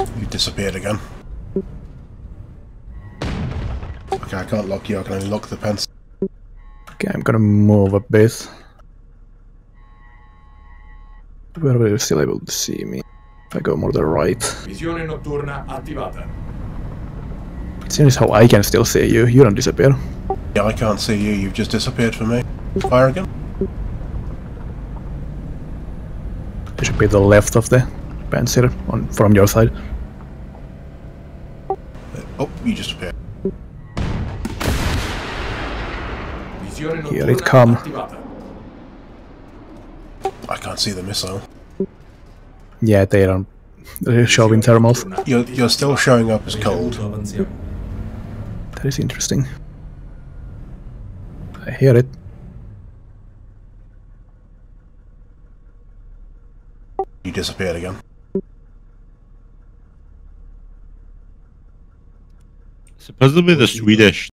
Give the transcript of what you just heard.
You disappeared again. Okay, I can't lock you, I can only lock the pencil. Okay, I'm gonna move a bit. Where are you still able to see me? If I go more to the right. Visione notturna attivata. It seems how I can still see you. You don't disappear. Yeah, I can't see you, you've just disappeared from me. Fire again. You should be the left of the pencil on from your side. Oh, you just appeared. Here it come. I can't see the missile. Yeah, they don't they're showing thermals. You're, you're still showing up as cold. That is interesting. I hear it. You disappeared again. Supposedly the Swedish